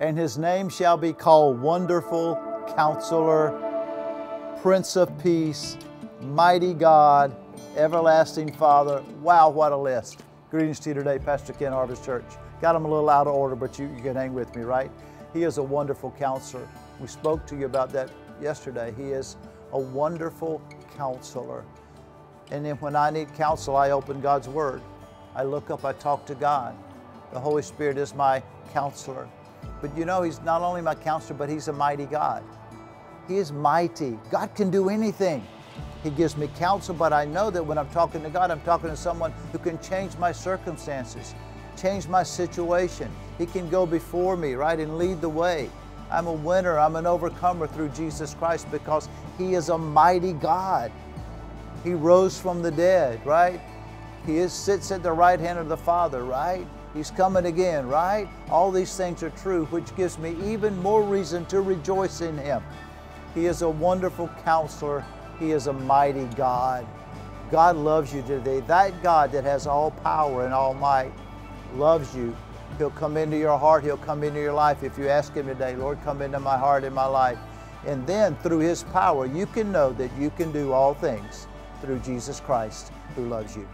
and his name shall be called Wonderful Counselor, Prince of Peace, Mighty God, Everlasting Father. Wow, what a list. Greetings to you today, Pastor Ken Harvest Church. Got them a little out of order, but you, you can hang with me, right? He is a wonderful counselor. We spoke to you about that yesterday. He is a wonderful counselor. And then when I need counsel, I open God's Word. I look up, I talk to God. The Holy Spirit is my counselor. But you know, He's not only my counselor, but He's a mighty God. He is mighty. God can do anything. He gives me counsel, but I know that when I'm talking to God, I'm talking to someone who can change my circumstances, change my situation. He can go before me, right, and lead the way. I'm a winner, I'm an overcomer through Jesus Christ because He is a mighty God. He rose from the dead, right? He is, sits at the right hand of the Father, right? He's coming again, right? All these things are true, which gives me even more reason to rejoice in Him. He is a wonderful counselor. He is a mighty God. God loves you today. That God that has all power and all might loves you. He'll come into your heart. He'll come into your life if you ask Him today, Lord, come into my heart and my life. And then through His power, you can know that you can do all things through Jesus Christ who loves you.